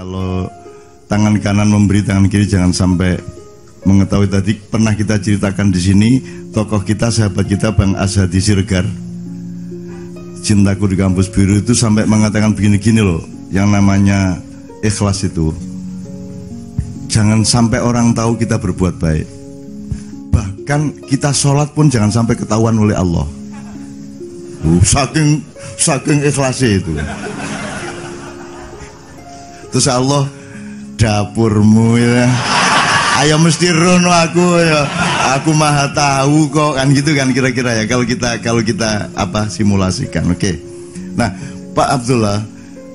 Kalau tangan kanan memberi tangan kiri jangan sampai mengetahui. Tadi pernah kita ceritakan di sini tokoh kita sahabat kita Bang Azhadi Sirgar cintaku di kampus biru itu sampai mengatakan begini-gini loh yang namanya ikhlas itu. Jangan sampai orang tahu kita berbuat baik. Bahkan kita sholat pun jangan sampai ketahuan oleh Allah. Saking saking ikhlasnya itu terus Allah dapurmu ya. Ayo mesti rono aku ya. Aku maha tahu kok kan gitu kan kira-kira ya. Kalau kita kalau kita apa simulasikan oke. Nah Pak Abdullah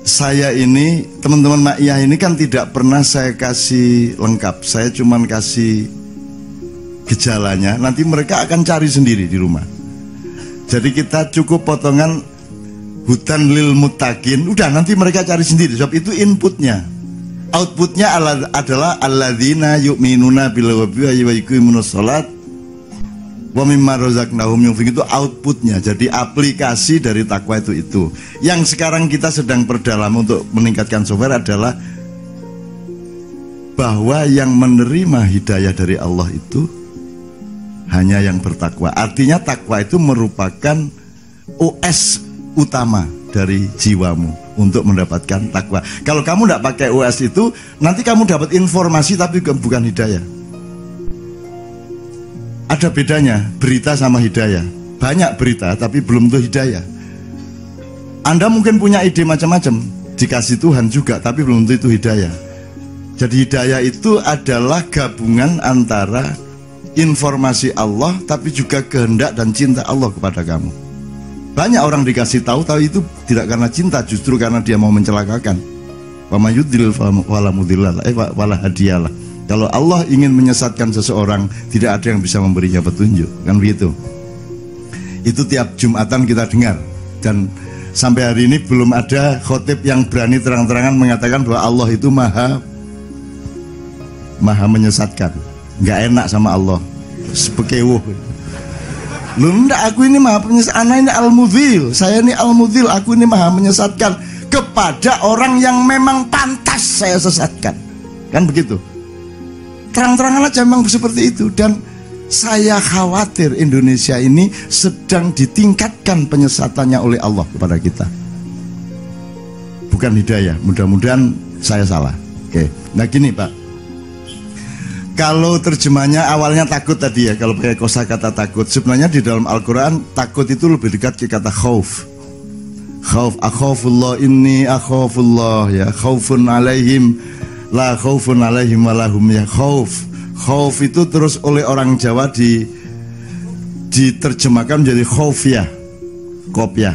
saya ini teman-teman Ma'iyah ini kan tidak pernah saya kasih lengkap. Saya cuman kasih gejalanya. Nanti mereka akan cari sendiri di rumah. Jadi kita cukup potongan hutan lil mutakin udah nanti mereka cari sendiri. Sebab itu inputnya. Outputnya adalah alladzina yu'minuna bil ghaibi wa yuqimuna shalat wa mimma razaqnahum yunfiqun. Itu outputnya. Jadi aplikasi dari takwa itu itu. Yang sekarang kita sedang perdalam untuk meningkatkan software adalah bahwa yang menerima hidayah dari Allah itu hanya yang bertakwa. Artinya takwa itu merupakan OS utama dari jiwamu untuk mendapatkan takwa. Kalau kamu tidak pakai US itu, nanti kamu dapat informasi tapi bukan hidayah. Ada bedanya berita sama hidayah. Banyak berita tapi belum tuh hidayah. Anda mungkin punya ide macam-macam, dikasih Tuhan juga tapi belum tentu itu hidayah. Jadi hidayah itu adalah gabungan antara informasi Allah tapi juga kehendak dan cinta Allah kepada kamu. Banyak orang dikasih tahu tahu itu tidak karena cinta, justru karena dia mau mencelakakan. Wa yudlil wala mudillah, eh wala hadiyalah. Kalau Allah ingin menyesatkan seseorang, tidak ada yang bisa memberinya petunjuk, kan begitu. Itu tiap Jumatan kita dengar dan sampai hari ini belum ada khotib yang berani terang-terangan mengatakan bahwa Allah itu maha maha menyesatkan. Nggak enak sama Allah. Sepekewuh. Lu enggak, aku ini maha penyesat. Anak ini al-mudhil. Saya ini al-mudhil. Aku ini maha menyesatkan kepada orang yang memang pantas saya sesatkan. Kan begitu. Terang-terangan aja memang seperti itu dan saya khawatir Indonesia ini sedang ditingkatkan penyesatannya oleh Allah kepada kita. Bukan hidayah. Mudah-mudahan saya salah. Oke. Nah gini Pak kalau terjemahnya awalnya takut tadi ya kalau pakai kosakata takut. Sebenarnya di dalam Al-Qur'an takut itu lebih dekat ke kata khauf. Khauf akhafullah inni akhafullah ya. Khaufun alaihim la khaufun alaihim walahum ya. Khauf. Khauf itu terus oleh orang Jawa di diterjemahkan menjadi ya kopya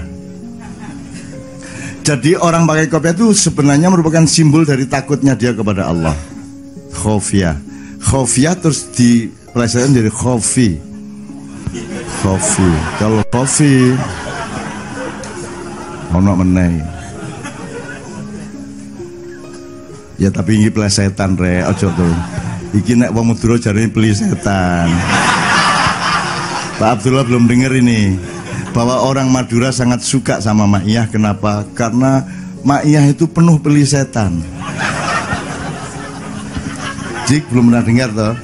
jadi orang pakai kopya itu sebenarnya merupakan simbol dari takutnya dia kepada Allah. Ya khofia terus dipelesetkan jadi khofi khofi kalau khofi ono meneh. Ya tapi ini plesetan re ojo tuh. Iki nek wong Madura jarine plesetan Pak Abdullah belum dengar ini. Bahwa orang Madura sangat suka sama Ma'iyah. Kenapa? Karena Ma'iyah itu penuh pelisetan Dik belum pernah dengar toh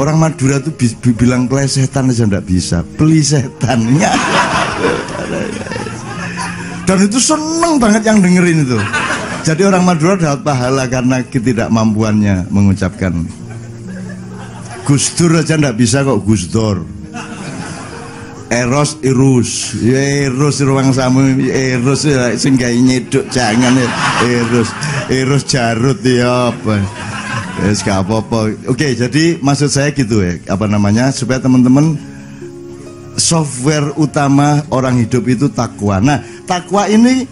Orang Madura tuh bi bilang plesetan aja nggak bisa, pelisetan. Dan itu seneng banget yang dengerin itu. Jadi orang Madura dapat pahala karena ketidakmampuannya mengucapkan. Gusdur aja nggak bisa kok Gusdor. Eros Irus, ya Eros ruang samu Eros ya sing gawe nyeduk jangan ya Eros Eros Jarut ya apa Yes, gak apa-apa. Oke, jadi maksud saya gitu ya, apa namanya supaya teman-teman software utama orang hidup itu takwa. Nah, takwa ini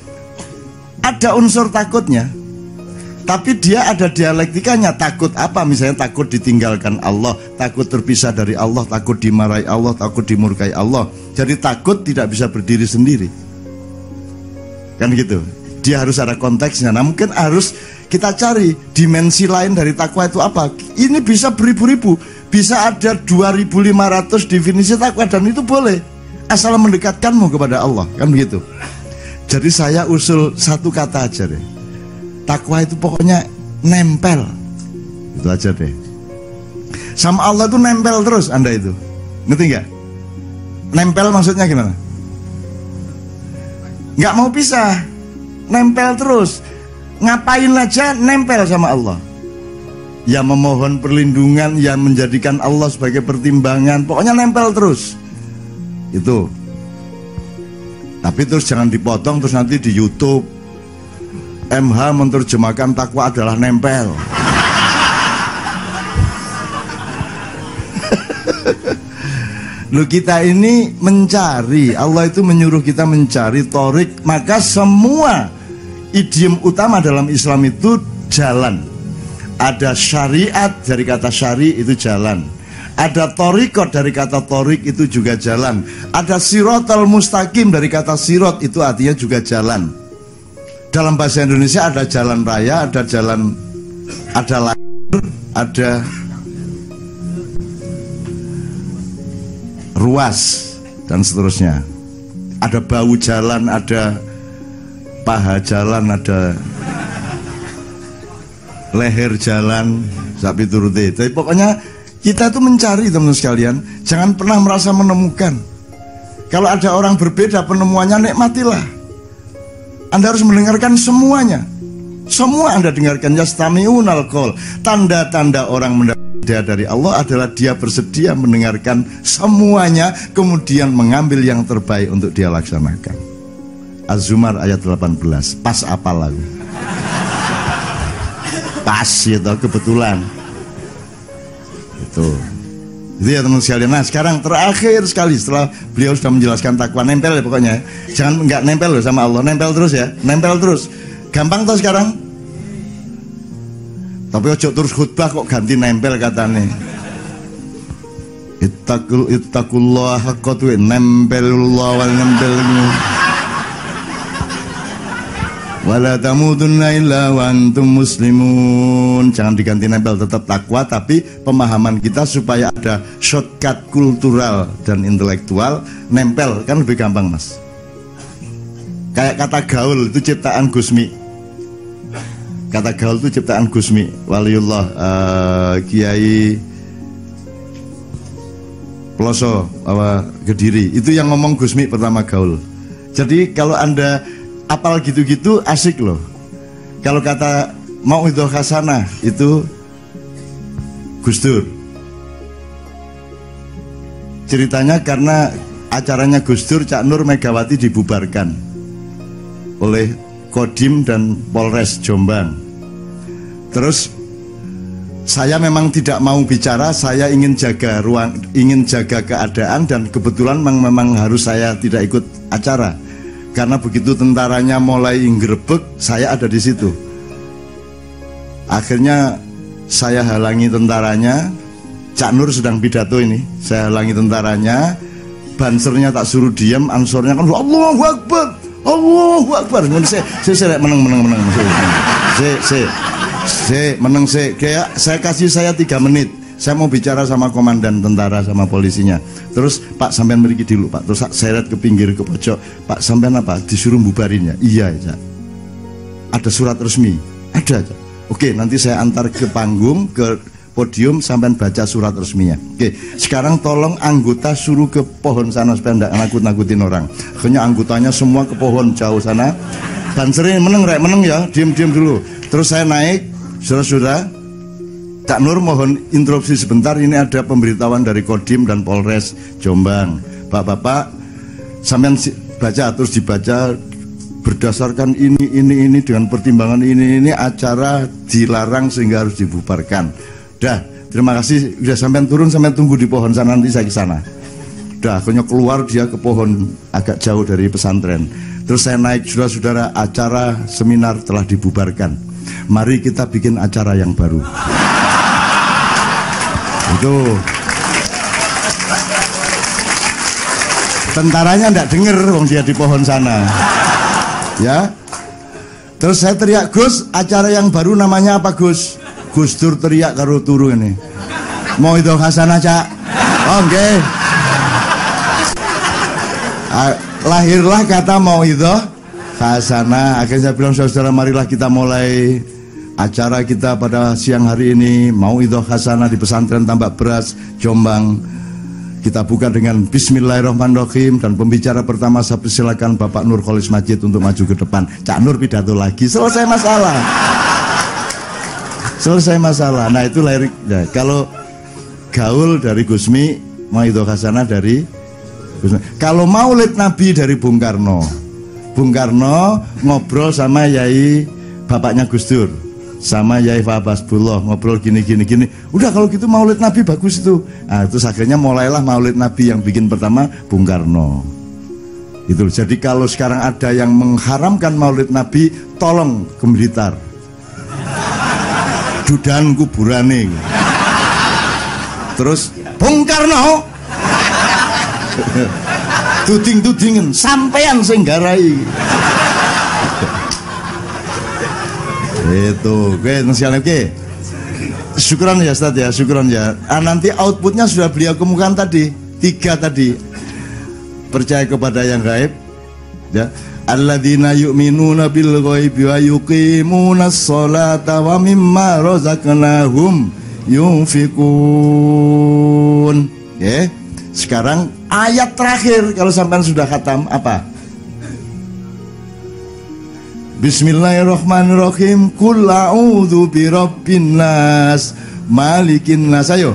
ada unsur takutnya. Tapi dia ada dialektikanya takut apa misalnya takut ditinggalkan Allah, takut terpisah dari Allah, takut dimarahi Allah, takut dimurkai Allah. Jadi takut tidak bisa berdiri sendiri. Kan gitu. Dia harus ada konteksnya. Nah, mungkin harus kita cari dimensi lain dari takwa itu apa. Ini bisa beribu-ribu, bisa ada 2500 definisi takwa dan itu boleh asal mendekatkanmu kepada Allah, kan begitu. Jadi saya usul satu kata aja deh takwa itu pokoknya nempel. Itu aja deh. Sama Allah itu nempel terus anda itu. Ngerti nggak? Nempel maksudnya gimana? Nggak mau pisah. Nempel terus. Ngapain aja nempel sama Allah. Ya memohon perlindungan ya menjadikan Allah sebagai pertimbangan. Pokoknya nempel terus. Itu. Tapi terus jangan dipotong terus nanti di YouTube MH menerjemahkan takwa adalah nempel. Lu kita ini mencari Allah itu menyuruh kita mencari torik Maka semua idiom utama dalam Islam itu jalan. Ada syariat dari kata syari itu jalan. Ada torikot dari kata torik itu juga jalan. Ada sirotol mustaqim dari kata sirot itu artinya juga jalan Dalam bahasa Indonesia ada jalan raya, ada jalan Ada lahir, ada ruas dan seterusnya. Ada bau jalan, ada paha jalan, ada leher jalan, sapi turuti. Tapi pokoknya kita itu mencari teman-teman sekalian, jangan pernah merasa menemukan. Kalau ada orang berbeda penemuannya nikmatilah. Anda harus mendengarkan semuanya. Semua Anda dengarkan yastami'unal qol. Tanda-tanda orang mendapat dari Allah adalah dia bersedia mendengarkan semuanya kemudian mengambil yang terbaik untuk dia laksanakan. Az-Zumar ayat 18. Pas apa lagu? Pas itu kebetulan. Itu. Itu ya teman sekalian. Nah sekarang terakhir sekali setelah beliau sudah menjelaskan takwa nempel ya pokoknya. Jangan nggak nempel loh sama Allah, nempel terus ya, nempel terus. Gampang tuh sekarang? Tapi ojo terus khutbah kok ganti nempel katane. Ittaqul ittaqullah haqqa nempelullah wal nempel. Wala tamudunna illa wa antum muslimun. Jangan diganti nempel tetap takwa tapi pemahaman kita supaya ada shortcut kultural dan intelektual nempel. Kan lebih gampang, Mas. Kayak kata gaul itu ciptaan Gusmi kata gaul itu ciptaan Gusmi waliullah uh, Kiai Peloso apa Kediri. Itu yang ngomong Gusmi pertama gaul. Jadi kalau anda apal gitu-gitu asik loh kalau kata mau itu khasana itu Gusdur ceritanya karena acaranya Gusdur Cak Nur Megawati dibubarkan oleh Kodim dan Polres Jombang. Terus saya memang tidak mau bicara, saya ingin jaga ruang, ingin jaga keadaan dan kebetulan memang harus saya tidak ikut acara. Karena begitu tentaranya mulai nggerebek, saya ada di situ. Akhirnya saya halangi tentaranya, Cak Nur sedang pidato ini, saya halangi tentaranya, bansernya tak suruh diam, ansornya kan Allahu Akbar, Allahu Akbar. Sik sik meneng meneng meneng. Sik sik. Sik meneng sik. Kayak saya kasih saya tiga menit. Saya mau bicara sama komandan tentara sama polisinya. Terus Pak sampean pergi dulu Pak. Terus seret ke pinggir ke pojok. Pak sampean apa? Disuruh bubarin ya. Iya ya. Ada surat resmi. Ada aja. Oke, nanti saya antar ke panggung ke podium sampai baca surat resminya. Oke, sekarang tolong anggota suruh ke pohon sana supaya tidak nakut-nakutin orang. Akhirnya anggotanya semua ke pohon jauh sana. Dan sering meneng rek meneng ya, diam-diam dulu. Terus saya naik, saudara-saudara, Cak Nur mohon interupsi sebentar. Ini ada pemberitahuan dari Kodim dan Polres Jombang. Bapak-bapak, sampai baca terus dibaca berdasarkan ini ini ini dengan pertimbangan ini ini acara dilarang sehingga harus dibubarkan. Dah, terima kasih. Udah sampai turun sampai tunggu di pohon sana nanti saya ke sana. Udah, akhirnya keluar dia ke pohon agak jauh dari pesantren. Terus saya naik, saudara-saudara, acara seminar telah dibubarkan. Mari kita bikin acara yang baru. Itu. Tentaranya ndak denger wong dia di pohon sana. Ya. Terus saya teriak, "Gus, acara yang baru namanya apa, Gus?" Gus Dur teriak karo turu ini. Mau itu Hasanah cak. Oh, Oke. Okay. lahirlah kata mau itu khasana akhirnya saya bilang saudara marilah kita mulai acara kita pada siang hari ini mau itu khasana di pesantren tambak beras Jombang kita buka dengan Bismillahirrahmanirrahim dan pembicara pertama saya persilakan Bapak Nur Kholis Majid untuk maju ke depan. Cak Nur pidato lagi, selesai masalah. selesai masalah. Nah itu liriknya. Kalau gaul dari Gusmi, mau itu khasana dari Gusmi. Kalau maulid Nabi dari Bung Karno. Bung Karno ngobrol sama Yai bapaknya Gus Dur sama Yai Fabas Bulloh ngobrol gini gini gini. Udah kalau gitu Maulid Nabi bagus itu. Nah, terus akhirnya mulailah Maulid Nabi yang bikin pertama Bung Karno. Itu. Jadi kalau sekarang ada yang mengharamkan Maulid Nabi, tolong ke Blitar. Dudan kuburane. Terus Bung Karno tuding-tudingen sampean sing garai. Itu, oke, sekalian oke. Syukuran ya Ustaz ya, syukuran ya. Ah, nanti outputnya sudah beliau kemukakan tadi, tiga tadi. Percaya kepada yang gaib, ya. Alladzina yu'minuna bil ghaibi wa yuqimuna sholata wa mimma razaqnahum yunfikun. Ya. Sekarang ayat terakhir kalau sampai sudah khatam apa? Bismillahirrahmanirrahim. Qul a'udzu birabbin nas, malikin nas. Ayo.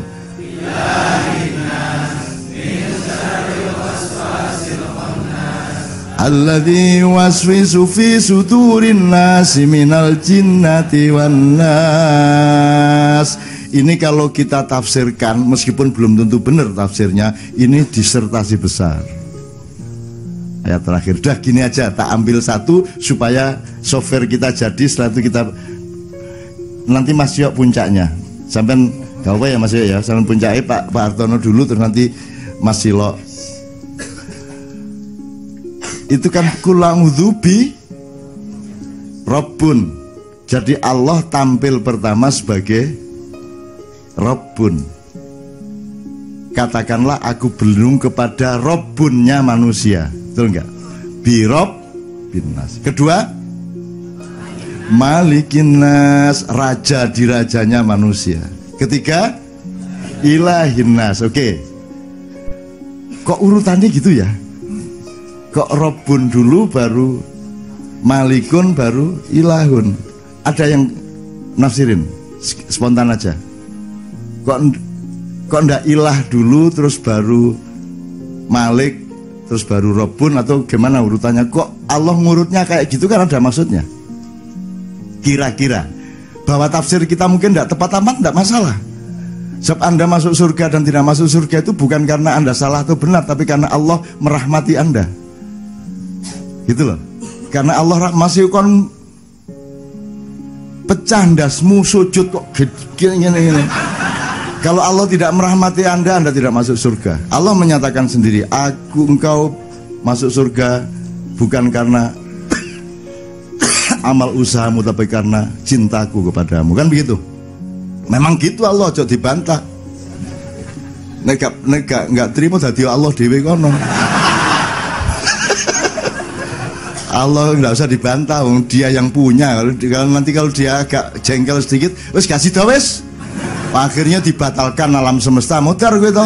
Alladzi waswisu fi sudurin nasi minal jinnati wan nas. Ini kalau kita tafsirkan meskipun belum tentu benar tafsirnya, ini disertasi besar ayat terakhir. Dah gini aja tak ambil satu supaya software kita jadi setelah itu kita nanti Mas Yok puncaknya. Sampai gak apa ya Mas Yok ya? Sampai puncaknya Pak Pak Artono dulu terus nanti Mas Silo. Itu kan kulang udubi Robun. Jadi Allah tampil pertama sebagai Robun. Katakanlah aku belum kepada Robunnya manusia Betul enggak? Birob binas. Kedua, Malikinas, raja di rajanya manusia. Ketiga, ilahinas. Oke. Kok urutannya gitu ya? Kok Robun dulu baru Malikun baru ilahun. Ada yang nafsirin spontan aja. Kok kok ndak ilah dulu terus baru Malik terus baru Robun atau gimana urutannya? Kok Allah ngurutnya kayak gitu kan ada maksudnya? Kira-kira. Bahwa tafsir kita mungkin tidak tepat amat tidak masalah. Sebab anda masuk surga dan tidak masuk surga itu bukan karena anda salah atau benar tapi karena Allah merahmati anda. Gitu loh. Karena Allah masih kon pecah dasmu sujud kok gini gini, gini. Kalau Allah tidak merahmati Anda, Anda tidak masuk surga. Allah menyatakan sendiri, aku engkau masuk surga bukan karena amal usahamu tapi karena cintaku kepadamu. Kan begitu? Memang gitu Allah, jauh dibantah. Nega, nega, nggak terima tadi Allah dewi kono. Allah nggak usah dibantah, dia yang punya. Kalau nanti kalau dia agak jengkel sedikit, wes kasih tau wes akhirnya dibatalkan alam semesta. Muter gitu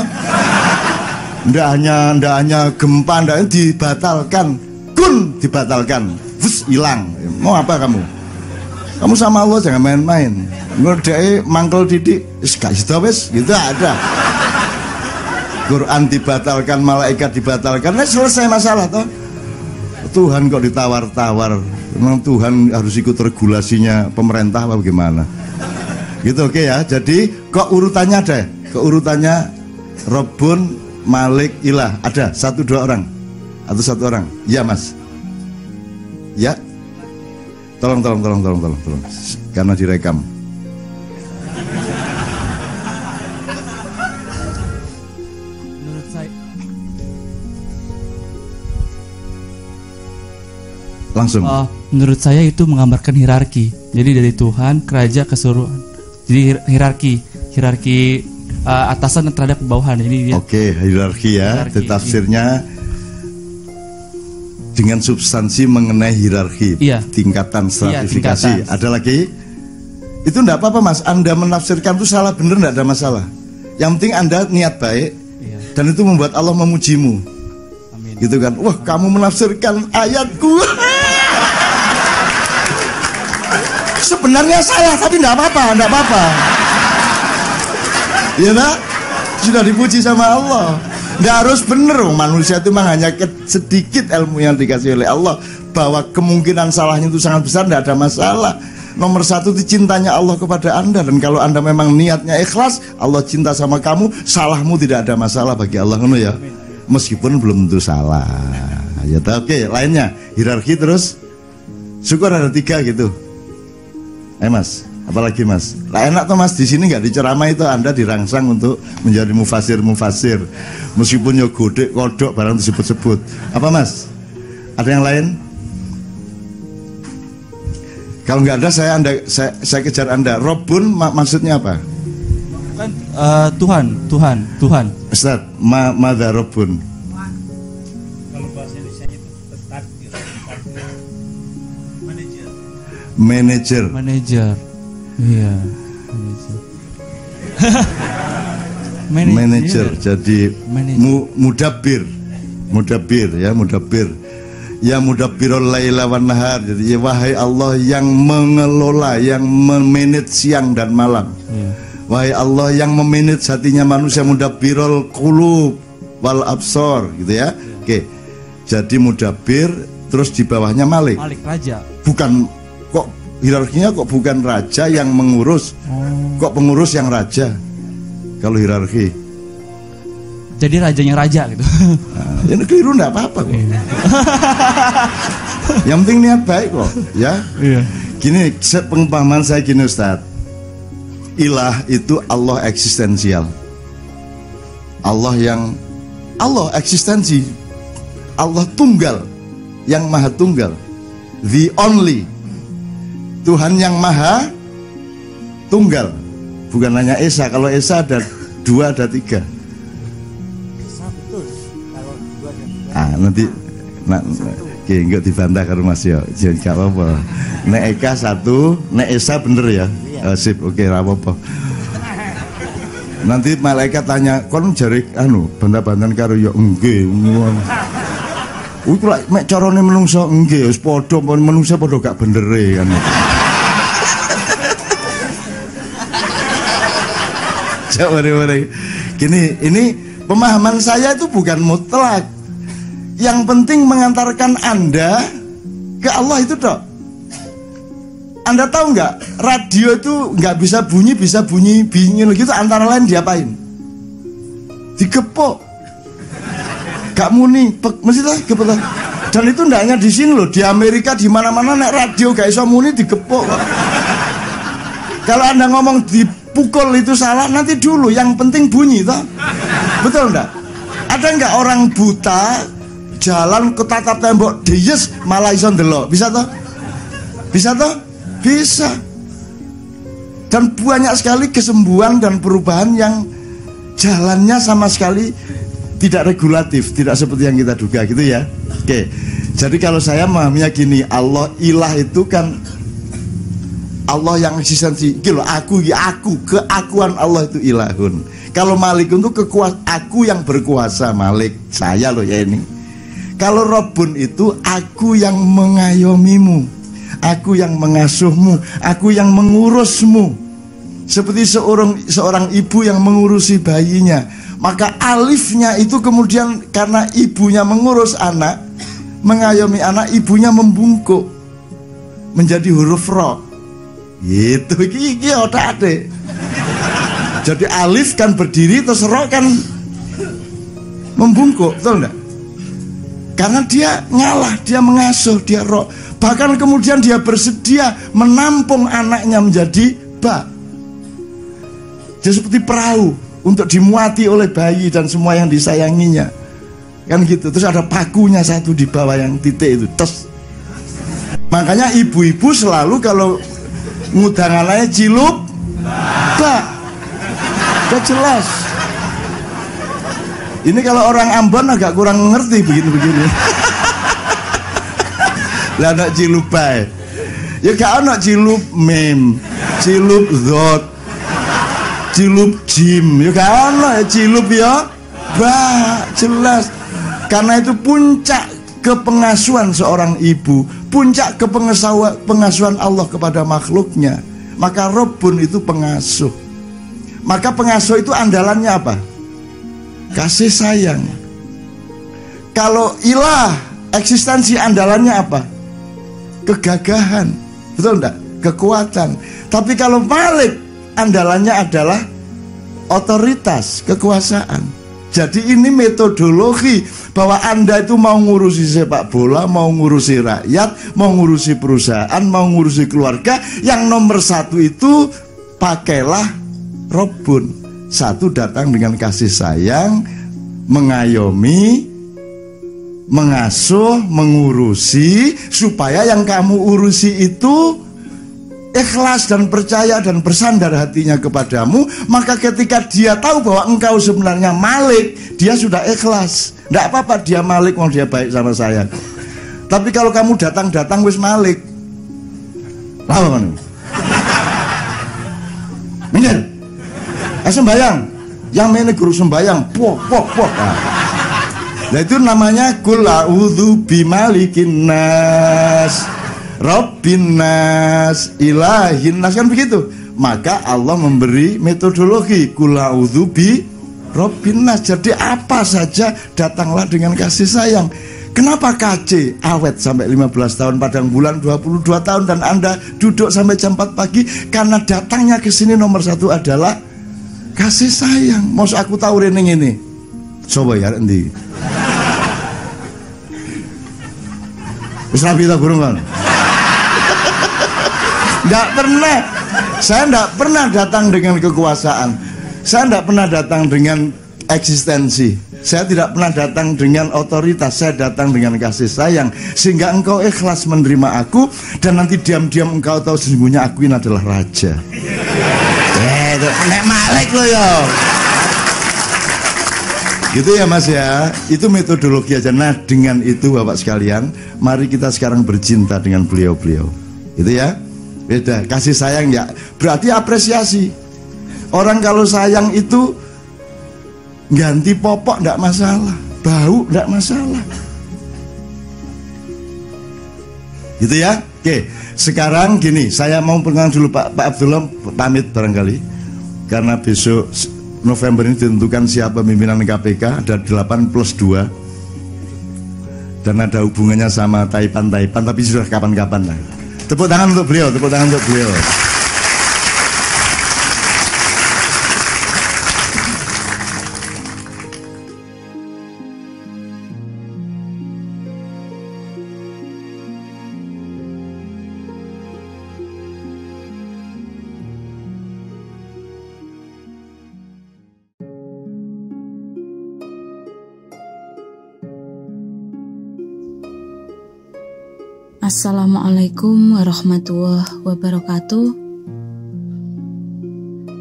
ndak hanya ndak hanya gempa ndak dibatalkan. Kun dibatalkan. Bus hilang. Mau apa kamu? Kamu sama Allah jangan main-main. Ngedai mangkel didik gak wis gitu ada. Quran dibatalkan malaikat dibatalkan. Nah selesai masalah toh Tuhan kok ditawar-tawar? Memang Tuhan harus ikut regulasinya pemerintah apa bagaimana Gitu oke okay ya. Jadi kok urutannya ada? Kok urutannya Robun, Malik, Ilah ada satu dua orang atau satu orang? Ya mas. Ya. Tolong tolong tolong tolong tolong tolong. Karena direkam. langsung. Uh, menurut saya itu menggambarkan hierarki. Jadi dari Tuhan, kerajaan, keseluruhan jadi hierarki hierarki uh, atasan terhadap bawahan ini oke okay, hierarki ya hierarki, tafsirnya dengan substansi mengenai hierarki, Iya. tingkatan stratifikasi. tingkatan. Ada lagi? Itu enggak apa-apa mas. Anda menafsirkan itu salah bener enggak ada masalah. Yang penting Anda niat baik Iya. dan itu membuat Allah memujimu. Amin. Gitu kan? Wah kamu menafsirkan ayatku. Sebenarnya salah tapi enggak apa-apa, enggak apa-apa. Ya nak? Sudah dipuji sama Allah. Nggak harus bener. Manusia itu memang hanya sedikit ilmu yang dikasih oleh Allah Bahwa kemungkinan salahnya itu sangat besar Tidak ada masalah Nomor satu itu cintanya Allah kepada anda Dan kalau anda memang niatnya ikhlas Allah cinta sama kamu Salahmu tidak ada masalah bagi Allah ngono ya Meskipun belum tentu salah ya. Oke lainnya Hierarki terus Syukur ada tiga gitu Eh mas, apalagi mas? Lah enak tuh mas di sini nggak diceramai itu anda dirangsang untuk menjadi mufasir mufasir, meskipun yo godek kodok barang disebut-sebut. Apa mas? Ada yang lain? Kalau nggak ada saya anda saya, saya kejar anda. Robun mak- maksudnya apa? Kan eh, Tuhan, Tuhan, Tuhan. Ustaz, ma mada robun? Manager. Manajer. Iya, manajer. Manager. Jadi Manager. mu, mudabir. Mudabir ya, mudabir. Ya mudabirul laila wan nahar. Jadi ya wahai Allah yang mengelola, yang memanage siang dan malam. Iya. Wahai Allah yang memanage hatinya manusia mudabirul qulub wal absor gitu ya. Oke. Jadi mudabir terus di bawahnya malik. Malik Raja. Bukan kok hierarkinya kok bukan raja yang mengurus. Kok pengurus yang raja? Kalau hierarki. Jadi rajanya raja gitu. Nah, ya keliru enggak apa-apa kok. Yang penting niat baik kok, ya. Iya. Gini, pengpahaman saya gini Ustaz. Ilah itu Allah eksistensial. Allah yang Allah eksistensi. Allah tunggal, yang maha tunggal. The only. Tuhan yang maha tunggal. Bukan hanya Esa. Kalau Esa ada dua, ada tiga. Ah, nanti nak oke enggak dibantah karo Mas yo. Jangan gak apa-apa. Nek Eka satu, nek Esa bener ya. Eh, sip, oke ora apa-apa. Nanti malaikat tanya, kon jari anu bantah-bantahan karo nggih. ngono." Kuwi kok mek carane menungso nggih wis padha pun menungso padha gak benere kan. Coba mari Gini, ini pemahaman saya itu bukan mutlak. Yang penting mengantarkan Anda ke Allah itu dok. Anda tahu nggak radio itu nggak bisa bunyi bisa bunyi bingin gitu antara lain diapain? Digepok. Gak muni, pek, mesti lah gepok. Dan itu nggak hanya di sini loh, di Amerika di mana-mana naik radio gak iso muni digepok kok. Kalau Anda ngomong dipukul itu salah, nanti dulu yang penting bunyi toh. Betul enggak? Ada enggak orang buta jalan ke tatap tembok deyes malah iso? Bisa toh? Bisa toh? Bisa. Dan banyak sekali kesembuhan dan perubahan yang jalannya sama sekali tidak regulatif, tidak seperti yang kita duga gitu ya. Oke. Jadi kalau saya memahaminya gini, Allah ilah itu kan Allah yang eksistensi gitu aku ya aku keakuan Allah itu ilahun. Kalau Malik untuk kekuas aku yang berkuasa Malik. Saya loh ya ini. Kalau Robun itu aku yang mengayomimu aku yang mengasuhmu aku yang mengurusmu. Seperti seorang seorang ibu yang mengurusi bayinya. Maka alifnya itu kemudian karena ibunya mengurus anak mengayomi anak ibunya membungkuk menjadi huruf ro gitu iki iki otak ade jadi alif kan berdiri terus ro kan membungkuk betul enggak karena dia ngalah dia mengasuh dia ro bahkan kemudian dia bersedia menampung anaknya menjadi ba. Dia seperti perahu untuk dimuati oleh bayi dan semua yang disayanginya. Kan gitu terus ada pakunya satu di bawah yang titik itu tes. Makanya ibu-ibu selalu kalau ngudang anaknya cilup ba Gak jelas ini kalau orang Ambon agak kurang ngerti begini-begini Lah nak cilup bae. Ya gak ana cilup mem, cilup zot, cilup jim. Ya gak ana ya cilup ya. Bah, jelas. Karena itu puncak kepengasuhan seorang ibu, puncak kepengasuhan pengasuhan Allah kepada makhluknya. Maka Robun itu pengasuh. Maka pengasuh itu andalannya apa? Kasih sayang. Kalau ilah eksistensi andalannya apa? Kegagahan. Betul enggak? Kekuatan. Tapi kalau Malik andalannya adalah otoritas, kekuasaan. Jadi ini metodologi bahwa Anda itu mau ngurusi sepak bola, mau ngurusi rakyat, mau ngurusi perusahaan, mau ngurusi keluarga, yang nomor satu itu pakailah robun. Satu datang dengan kasih sayang, mengayomi, mengasuh, mengurusi supaya yang kamu urusi itu ikhlas dan percaya dan bersandar hatinya kepadamu, maka ketika dia tahu bahwa engkau sebenarnya malik, dia sudah ikhlas. Tidak apa-apa dia malik, mau dia baik sama saya. Tapi kalau kamu datang-datang wis malik, apa kamu? Minggir. Eh, sembayang. Yang mana guru sembayang, pok pok pok. Nah. Nah itu namanya kul a'udzu bimalikin nas. Rabbin nas, ilahin nas kan begitu. Maka Allah memberi metodologi kul a'udzu bi Rabbin nas. Jadi apa saja datanglah dengan kasih sayang. Kenapa KC awet sampai 15 tahun padang bulan 22 tahun dan Anda duduk sampai jam 4 pagi karena datangnya ke sini nomor satu adalah kasih sayang. Mau aku tahu rening ini. Coba ya endi. Wis rapi ta burung kan? Enggak pernah. Saya enggak pernah datang dengan kekuasaan. Saya enggak pernah datang dengan eksistensi. Saya tidak pernah datang dengan otoritas, saya datang dengan kasih sayang sehingga engkau ikhlas menerima aku dan nanti diam-diam engkau tahu sesungguhnya aku ini adalah raja. Eh, nek malik lo yo. Gitu ya Mas ya. Itu metodologi aja. Nah, dengan itu Bapak sekalian, mari kita sekarang bercinta dengan beliau-beliau. Gitu ya. Beda, kasih sayang ya. Berarti apresiasi. Orang kalau sayang itu ganti popok enggak masalah, bau enggak masalah. Gitu ya. Oke, sekarang gini, saya mau perkenalan dulu Pak Pak Abdullah pamit barangkali. Karena besok November ini ditentukan siapa pimpinan KPK ada 8 plus 2 dan ada hubungannya sama Taipan-Taipan tapi sudah kapan-kapan lah. Tepuk tangan untuk beliau, tepuk tangan untuk beliau. Assalamualaikum warahmatullahi wabarakatuh.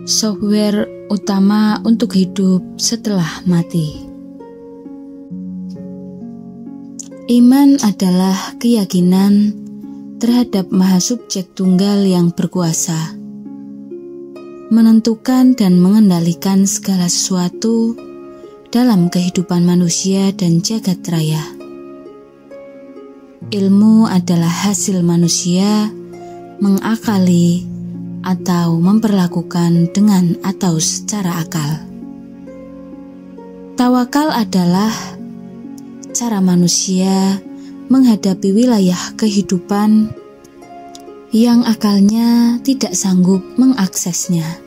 Software utama untuk hidup setelah mati. Iman adalah keyakinan terhadap Maha Subjek Tunggal yang berkuasa, menentukan dan mengendalikan segala sesuatu dalam kehidupan manusia dan jagat raya. Ilmu adalah hasil manusia mengakali atau memperlakukan dengan atau secara akal. Tawakal adalah cara manusia menghadapi wilayah kehidupan yang akalnya tidak sanggup mengaksesnya.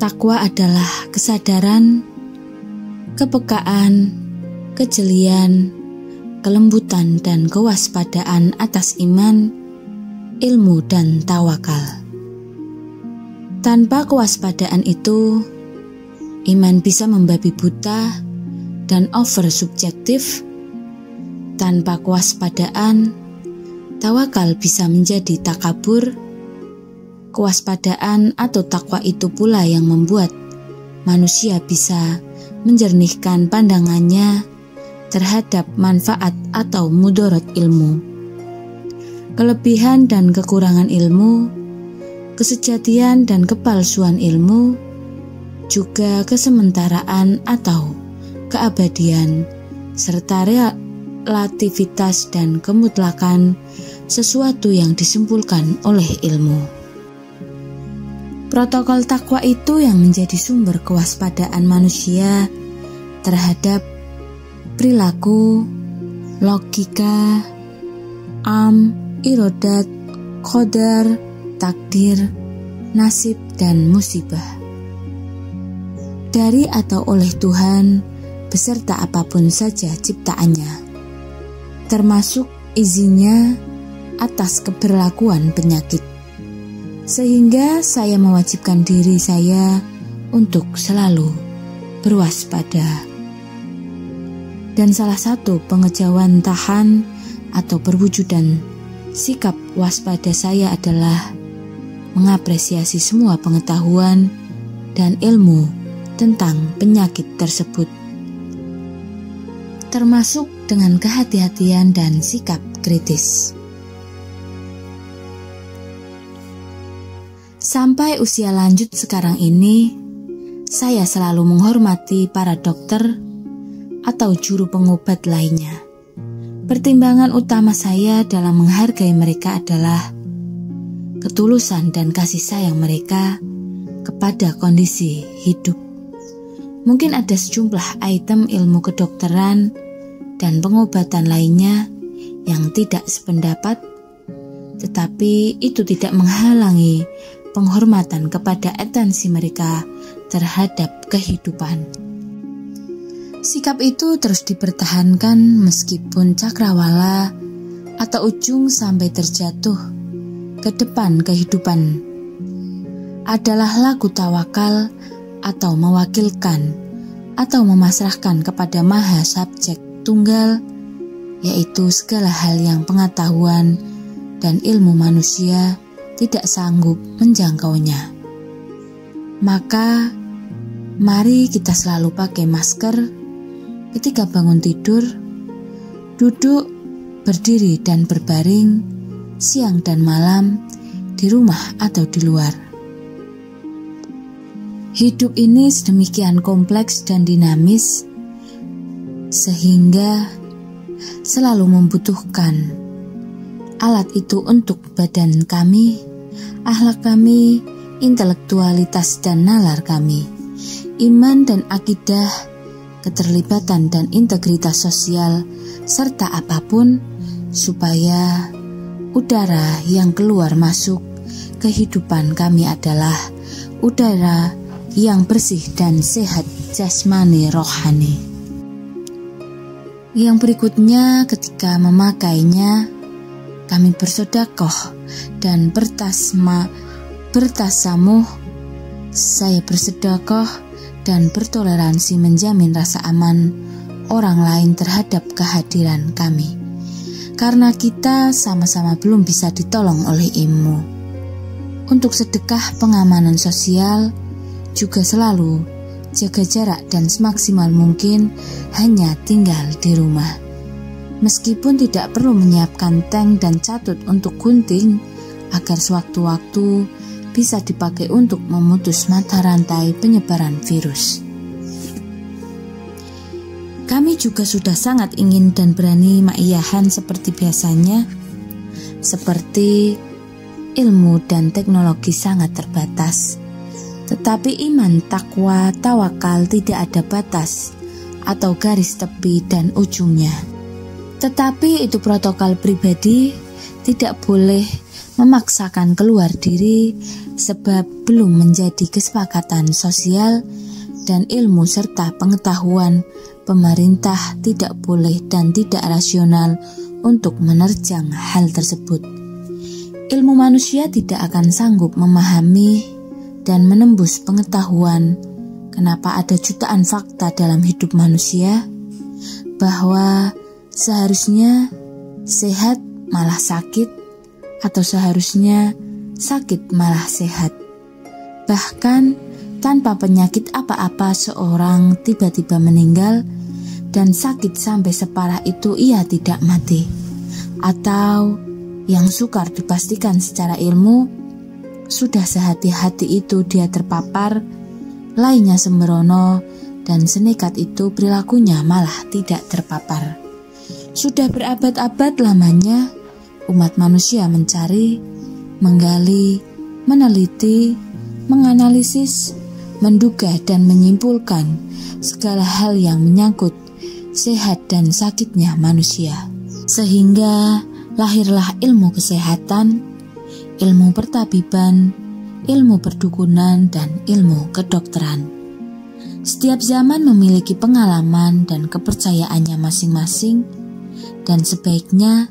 Takwa adalah kesadaran, kepekaan, kejelian, kelembutan dan kewaspadaan atas iman, ilmu, dan tawakal. Tanpa kewaspadaan itu, iman bisa membabi buta dan over subjektif. Tanpa kewaspadaan, tawakal bisa menjadi takabur. Kewaspadaan atau takwa itu pula yang membuat manusia bisa menjernihkan pandangannya terhadap manfaat atau mudorot ilmu. kelebihan dan kekurangan ilmu, kesejatian dan kepalsuan ilmu, juga kesementaraan atau keabadian, serta relativitas dan kemutlakan sesuatu yang disimpulkan oleh ilmu. Protokol takwa itu yang menjadi sumber kewaspadaan manusia terhadap perilaku, logika, am, irodat, kodar, takdir, nasib, dan musibah. Dari atau oleh Tuhan, beserta apa pun saja ciptaannya, termasuk izinnya atas keberlakuan penyakit. Sehingga saya mewajibkan diri saya untuk selalu berwaspada. Dan salah satu pengejauhan tahan atau perwujudan sikap waspada saya adalah mengapresiasi semua pengetahuan dan ilmu tentang penyakit tersebut, termasuk dengan kehati-hatian dan sikap kritis. Sampai usia lanjut sekarang ini, saya selalu menghormati para dokter atau juru pengobat lainnya Pertimbangan utama saya dalam menghargai mereka adalah ketulusan dan kasih sayang mereka kepada kondisi hidup. Mungkin ada sejumlah item ilmu kedokteran dan pengobatan lainnya yang tidak sependapat, tetapi itu tidak menghalangi penghormatan kepada etensi mereka terhadap kehidupan. Sikap itu terus dipertahankan meskipun cakrawala atau ujung sampai terjatuh ke depan kehidupan adalah lagu tawakal atau mewakilkan atau memasrahkan kepada maha subjek tunggal yaitu segala hal yang pengetahuan dan ilmu manusia tidak sanggup menjangkaunya. Maka mari kita selalu pakai masker ketika bangun tidur, duduk, berdiri, dan berbaring siang dan malam di rumah atau di luar. Hidup ini sedemikian kompleks dan dinamis, sehingga selalu membutuhkan alat itu untuk badan kami, akhlak kami, intelektualitas, dan nalar kami, iman dan akidah keterlibatan dan integritas sosial, serta apa pun, supaya udara yang keluar masuk kehidupan kami adalah udara yang bersih dan sehat jasmani rohani. Yang berikutnya ketika memakainya, kami bersodakoh dan bertasma bertasamuh. Saya bersedekah dan bertoleransi menjamin rasa aman orang lain terhadap kehadiran kami. Karena kita sama-sama belum bisa ditolong oleh ilmu. Untuk sedekah pengamanan sosial juga selalu jaga jarak dan semaksimal mungkin hanya tinggal di rumah. Meskipun tidak perlu menyiapkan tank dan catut untuk gunting agar sewaktu-waktu bisa dipakai untuk memutus mata rantai penyebaran virus. Kami juga sudah sangat ingin dan berani maiyahan seperti biasanya, seperti ilmu dan teknologi sangat terbatas. Tetapi iman, takwa, tawakal tidak ada batas atau garis tepi dan ujungnya. Tetapi itu protokol pribadi tidak boleh memaksakan keluar diri sebab belum menjadi kesepakatan sosial dan ilmu serta pengetahuan pemerintah tidak boleh dan tidak rasional untuk menerjang hal tersebut. Ilmu manusia tidak akan sanggup memahami dan menembus pengetahuan kenapa ada jutaan fakta dalam hidup manusia bahwa seharusnya sehat malah sakit atau seharusnya sakit malah sehat. Bahkan tanpa penyakit apa-apa seorang tiba-tiba meninggal dan sakit sampai separah itu ia tidak mati. Atau yang sukar dipastikan secara ilmu, sudah sehati-hati itu dia terpapar, lainnya sembrono, dan senekat itu perilakunya malah tidak terpapar. Sudah berabad-abad lamanya, umat manusia mencari, menggali, meneliti, menganalisis, menduga, dan menyimpulkan segala hal yang menyangkut sehat dan sakitnya manusia. Sehingga lahirlah ilmu kesehatan, ilmu pertabiban, ilmu perdukunan, dan ilmu kedokteran. Setiap zaman memiliki pengalaman dan kepercayaannya masing-masing, dan sebaiknya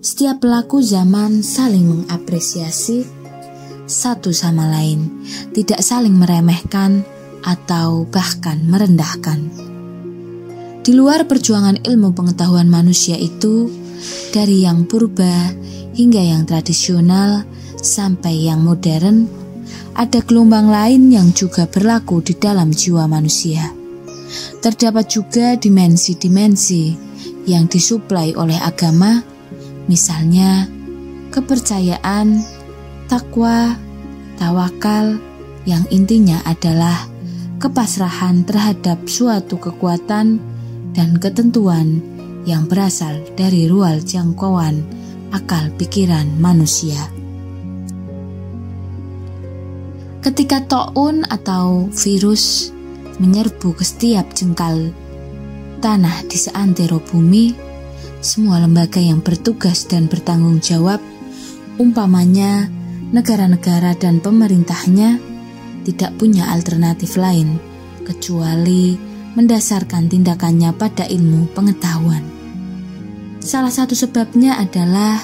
setiap pelaku zaman saling mengapresiasi satu sama lain, tidak saling meremehkan atau bahkan merendahkan. Di luar perjuangan ilmu pengetahuan manusia itu, dari yang purba hingga yang tradisional sampai yang modern, ada gelombang lain yang juga berlaku di dalam jiwa manusia. Terdapat juga dimensi-dimensi yang disuplai oleh agama, misalnya kepercayaan, takwa, tawakal, yang intinya adalah kepasrahan terhadap suatu kekuatan dan ketentuan yang berasal dari rual jangkauan akal pikiran manusia. Ketika to'un atau virus menyerbu ke setiap jengkal tanah di seantero bumi, semua lembaga yang bertugas dan bertanggung jawab, umpamanya negara-negara dan pemerintahnya, tidak punya alternatif lain kecuali mendasarkan tindakannya pada ilmu pengetahuan. Salah satu sebabnya adalah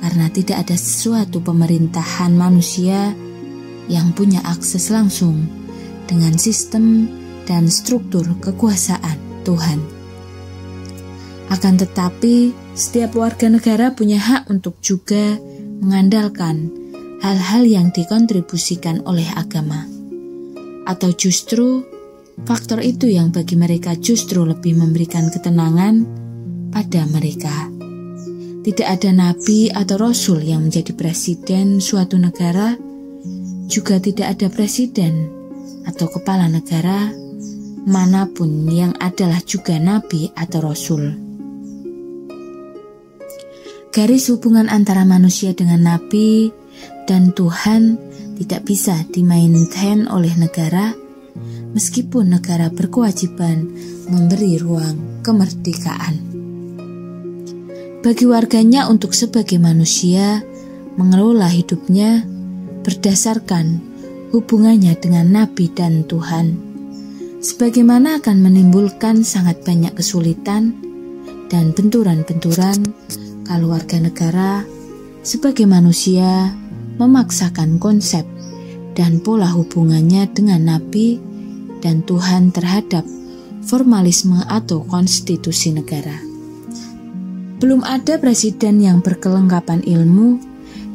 karena tidak ada sesuatu pemerintahan manusia yang punya akses langsung dengan sistem dan struktur kekuasaan Tuhan. Akan tetapi, setiap warga negara punya hak untuk juga mengandalkan hal-hal yang dikontribusikan oleh agama, atau justru faktor itu yang bagi mereka justru lebih memberikan ketenangan pada mereka. Tidak ada nabi atau rasul yang menjadi presiden suatu negara juga tidak ada presiden atau kepala negara mana pun yang adalah juga nabi atau rasul. Garis hubungan antara manusia dengan nabi dan Tuhan tidak bisa dimainkan oleh negara meskipun negara berkewajiban memberi ruang kemerdekaan. Bagi warganya untuk sebagai manusia mengelola hidupnya berdasarkan hubungannya dengan Nabi dan Tuhan, sebagaimana akan menimbulkan sangat banyak kesulitan dan benturan-benturan kalau warga negara sebagai manusia memaksakan konsep dan pola hubungannya dengan Nabi dan Tuhan terhadap formalisme atau konstitusi negara. Belum ada presiden yang berkelengkapan ilmu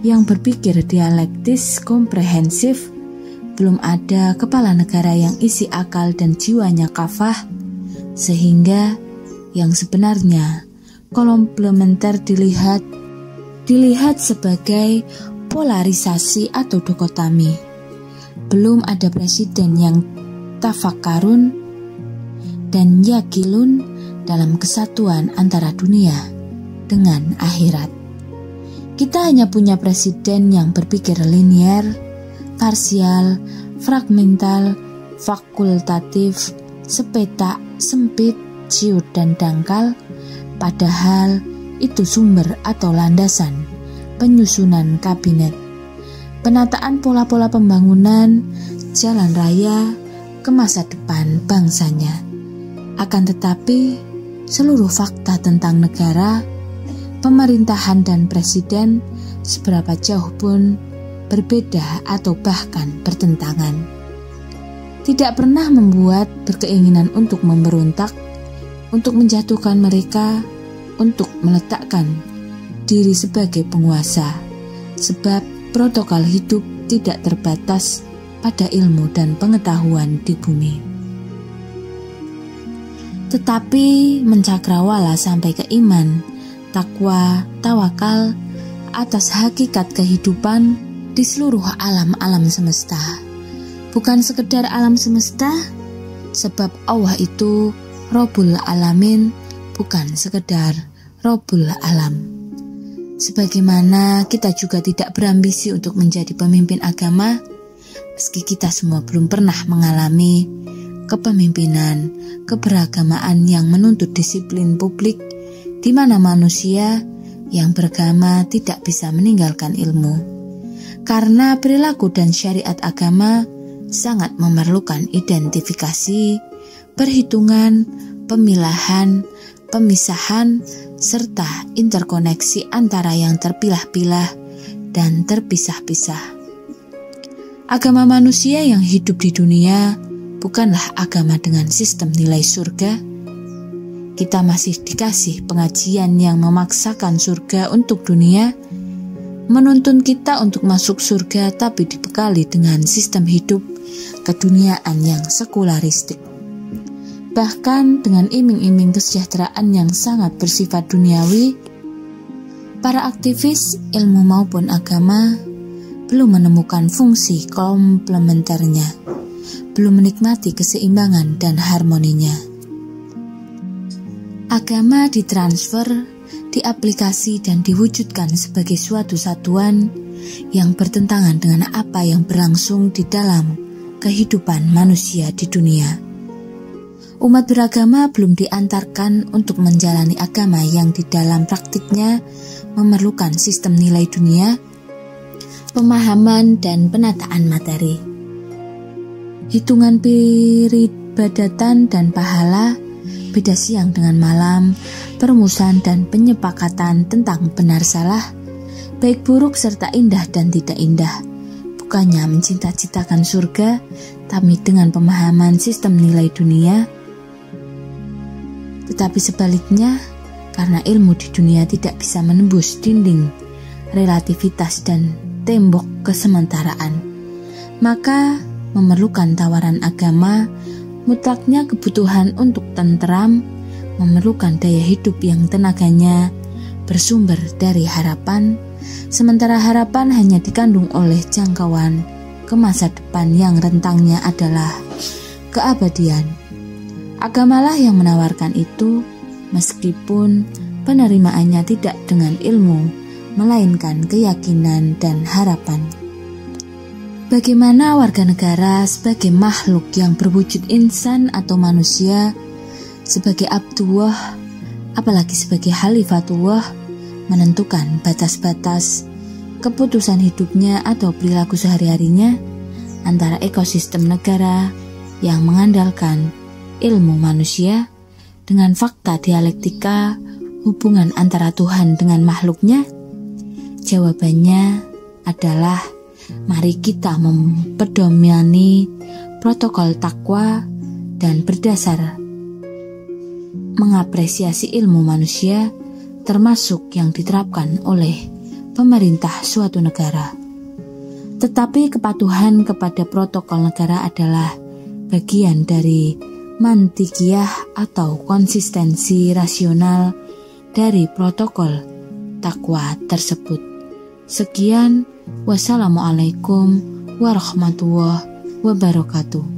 yang berpikir dialektis komprehensif, belum ada kepala negara yang isi akal dan jiwanya kafah, sehingga yang sebenarnya komplementer dilihat dilihat sebagai polarisasi atau dokotami. Belum ada presiden yang tafakarun dan yakilun dalam kesatuan antara dunia dengan akhirat. Kita hanya punya presiden yang berpikir linier, parsial, fragmental, fakultatif, sepetak, sempit, ciut, dan dangkal, padahal itu sumber atau landasan penyusunan kabinet. Penataan pola-pola pembangunan jalan raya ke masa depan bangsanya. Akan tetapi, seluruh fakta tentang negara pemerintahan dan presiden seberapa jauh pun berbeda atau bahkan bertentangan. Tidak pernah membuat berkeinginan untuk memberontak, untuk menjatuhkan mereka, untuk meletakkan diri sebagai penguasa, sebab protokol hidup tidak terbatas pada ilmu dan pengetahuan di bumi. Tetapi mencakrawala sampai ke iman takwa, tawakal, atas hakikat kehidupan di seluruh alam-alam semesta. Bukan sekedar alam semesta, sebab Allah itu Robul Alamin, bukan sekedar Robul Alam. Sebagaimana kita juga tidak berambisi untuk menjadi pemimpin agama, meski kita semua belum pernah mengalami kepemimpinan, keberagamaan yang menuntut disiplin publik, di mana manusia yang beragama tidak bisa meninggalkan ilmu, karena perilaku dan syariat agama sangat memerlukan identifikasi, perhitungan, pemilahan, pemisahan, serta interkoneksi antara yang terpilah-pilah dan terpisah-pisah. Agama manusia yang hidup di dunia bukanlah agama dengan sistem nilai surga. Kita masih dikasih pengajian yang memaksakan surga untuk dunia, menuntun kita untuk masuk surga tapi dibekali dengan sistem hidup keduniaan yang sekularistik bahkan dengan iming-iming kesejahteraan yang sangat bersifat duniawi, para aktivis ilmu maupun agama belum menemukan fungsi komplementernya, belum menikmati keseimbangan dan harmoninya. Agama ditransfer, diaplikasi dan diwujudkan sebagai suatu satuan yang bertentangan dengan apa yang berlangsung di dalam kehidupan manusia di dunia umat beragama belum diantarkan untuk menjalani agama yang di dalam praktiknya memerlukan sistem nilai dunia, pemahaman, dan penataan materi. Hitungan peribadatan dan pahala beda siang dengan malam, permusan dan penyepakatan tentang benar salah, baik buruk serta indah dan tidak indah. Bukannya mencinta-citakan surga, tapi dengan pemahaman sistem nilai dunia, tetapi sebaliknya, karena ilmu di dunia tidak bisa menembus dinding relativitas dan tembok kesementaraan, maka memerlukan tawaran agama, mutlaknya kebutuhan untuk tentram, memerlukan daya hidup yang tenaganya bersumber dari harapan, sementara harapan hanya dikandung oleh jangkauan ke masa depan yang rentangnya adalah keabadian. Agamalah yang menawarkan itu, meskipun penerimaannya tidak dengan ilmu, melainkan keyakinan dan harapan. Bagaimana warga negara sebagai makhluk yang berwujud insan atau manusia, sebagai abduwah, apalagi sebagai halifatullah, menentukan batas-batas keputusan hidupnya atau perilaku sehari-harinya antara ekosistem negara yang mengandalkan ilmu manusia dengan fakta dialektika hubungan antara Tuhan dengan makhluknya? Jawabannya adalah mari kita mempedomani protokol takwa dan berdasar mengapresiasi ilmu manusia termasuk yang diterapkan oleh pemerintah suatu negara. Tetapi kepatuhan kepada protokol negara adalah bagian dari mantikiyah atau konsistensi rasional dari protokol takwa tersebut. Sekian, wassalamualaikum warahmatullahi wabarakatuh.